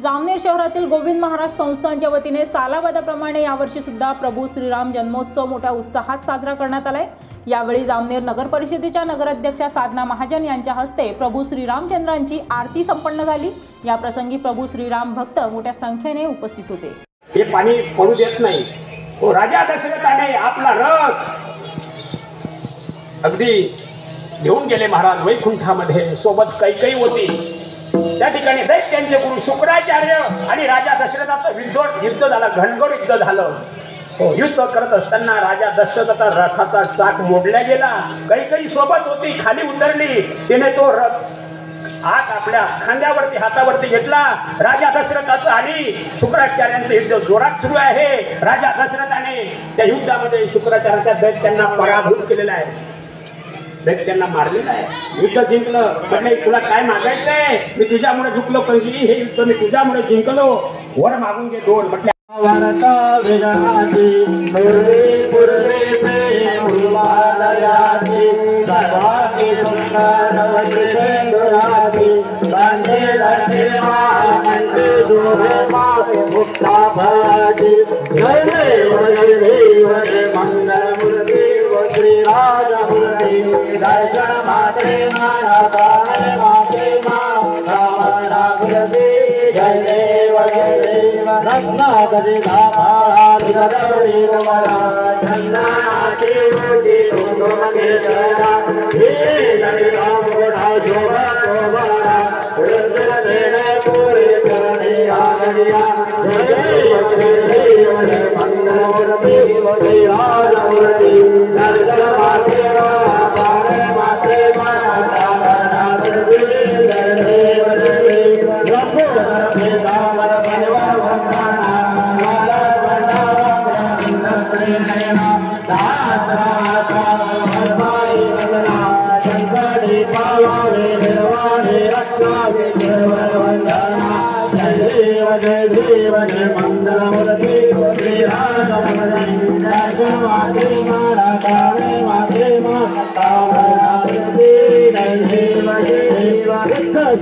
जामनेर शहरातील गोविंद महाराज संस्थांच्या वतीने सालाबादाप्रमाणे यावर्षी सुद्धा प्रभू श्रीराम जन्मोत्सव मोठ्या उत्साहात साजरा करण्यात आलाय. यावेळी जामनेर नगर परिषदेच्या नगराध्यक्षा साधना महाजन यांच्या हस्ते प्रभू श्रीरामचंद्रांची आरती संपन्न झाली. या प्रसंगी प्रभू श्रीराम भक्त मोठ्या संख्येने उपस्थित होते. हे पाणी पडू देत नाही. तो राजा दशरथाने आपला रथ. अगदी घेऊन गेले महाराज वैकुंठामध्ये. सोबत काही काही होती. त्या ठिकाणी दैत्यांचे गुरु शुक्राचार्य आणि राजा दशरथाचं युद्ध युद्ध झालं घनघोर युद्ध झालं. हो युद्ध करत असताना राजा दशरथाचा रथाचा चाक मोडला गेला. काही सोबत होती खाली उतरली. तिने तो रथ हात आपल्या खांद्यावरती हातावरती घेतला. राजा दशरथाचं आणि शुक्राचार्यांचं युद्ध जोरात सुरू आहे. राजा दशरथाने त्या युद्धामध्ये शुक्राचार्याच्या दैत्यांना पराभूत केलेला आहे. दैत्यांना मारलेलं आहे. युद्ध जिंकलं. पण नाही तुला काय मागायचंय? मी तुझ्यामुळे झुकलो कधी हे युद्ध मी तुझ्यामुळे जिंकलो. वर मागून घे दोन. म्हटलं देव मंगल व श्रीराज दर्शन माते माना काय माते मा राम जय। देव जय देव रत्नाकरी धामाळा रमणा मोठी हे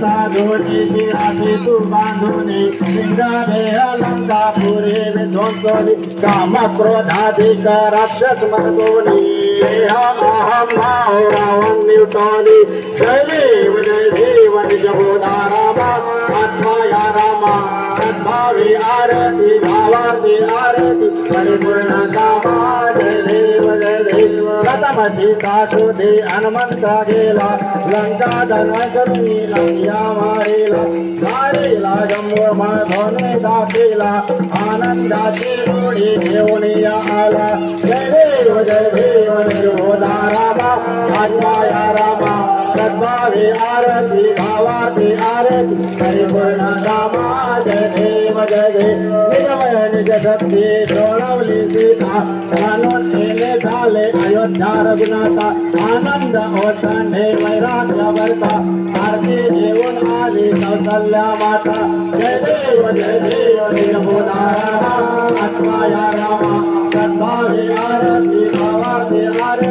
विठ्ठल साधोनी हाती तू बांधुनी सिंगारे अलंका पुरे विध्वंसनी काम क्रोधाधिक राक्षस मर्दोनी हम हम भाव रावण निवटोनी जय देव जय देव निज बोधा रामा आत्मा या रामा भावी आरती भावाती आरती परिपूर्ण कामा जय देव जय देव प्रथम सीता शोधे हनुमंत गेला लंका धन करुणी लंका मारेला मारेला जम्मू माधवने दाखिला आनंदाची गोडी घेऊन या आला जय देव जय देव निर्भोधा रामा आत्मा या रामा सद्भावे आरती भावाती आरती परिपूर्ण कामा जय निजमय निज शक्ती सोडवली सीता झाले अयोध्या रघुनाथा आनंद ओसंडे वैराग्य भरता. आरती जेवून आली कौसल्या माता. जय देव जय देव निर्भुला आत्मा या रामा. सद्भावे आरती भावाती आरती.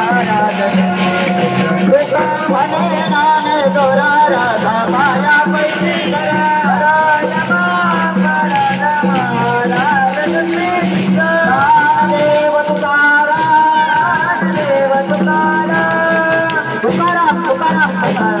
म्हणे नाने दोरा राधा माया पैसे करा राज महाराज महाराज देव तुकारा देव तुकारा तुकाराम तुकाराम तुकाराम